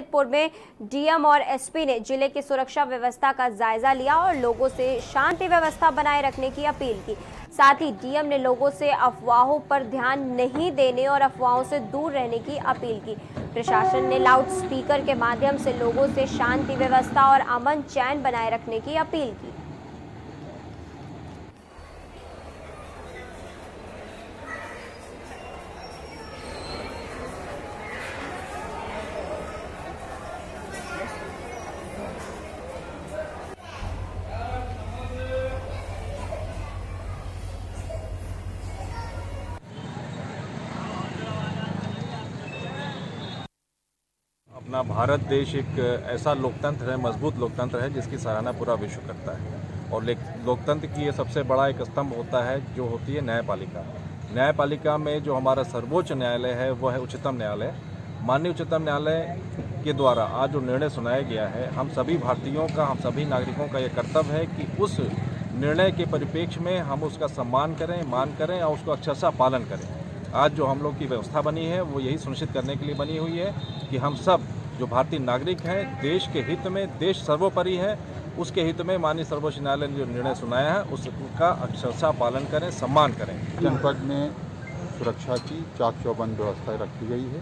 जमशेदपुर में डीएम और एसपी ने ज़िले की सुरक्षा व्यवस्था का जायजा लिया और लोगों से शांति व्यवस्था बनाए रखने की अपील की। साथ ही डीएम ने लोगों से अफवाहों पर ध्यान नहीं देने और अफवाहों से दूर रहने की अपील की। प्रशासन ने लाउड स्पीकर के माध्यम से लोगों से शांति व्यवस्था और अमन चैन बनाए रखने की अपील की। अपना भारत देश एक ऐसा लोकतंत्र है, मज़बूत लोकतंत्र है, जिसकी सराहना पूरा विश्व करता है। और लोकतंत्र की ये सबसे बड़ा एक स्तंभ होता है, जो होती है न्यायपालिका। न्यायपालिका में जो हमारा सर्वोच्च न्यायालय है, वह है उच्चतम न्यायालय। माननीय उच्चतम न्यायालय के द्वारा आज जो निर्णय सुनाया गया है, हम सभी भारतीयों का, हम सभी नागरिकों का यह कर्तव्य है कि उस निर्णय के परिप्रेक्ष्य में हम उसका सम्मान करें, मान करें और उसको अच्छा सा पालन करें। आज जो हम लोग की व्यवस्था बनी है, वो यही सुनिश्चित करने के लिए बनी हुई है कि हम सब जो भारतीय नागरिक हैं, देश के हित में, देश सर्वोपरि है, उसके हित में माननीय सर्वोच्च न्यायालय ने जो निर्णय सुनाया है उसका अक्षरशा पालन करें, सम्मान करें। जनपद में सुरक्षा की चाक चौबंद व्यवस्था रखी गई है।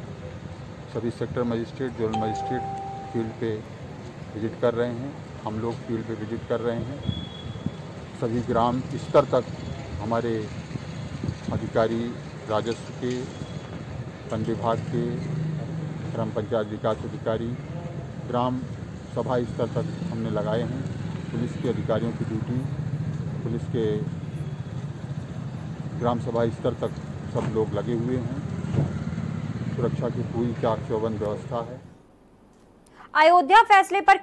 सभी sector magistrate, zonal magistrate field पे विज़िट कर रहे हैं। हम लोग फ़ील्ड पे विज़िट कर रहे हैं। सभी ग्राम स्तर तक हमारे अधिकारी राजस्व के, वन विभाग के, ग्राम पंचायत विकास अधिकारी, ग्राम सभा स्तर तक हमने लगाए हैं। पुलिस के अधिकारियों की ड्यूटी, पुलिस के ग्राम सभा स्तर तक सब लोग लगे हुए हैं। सुरक्षा की पूरी चाक चौबंद व्यवस्था है। अयोध्या फैसले पर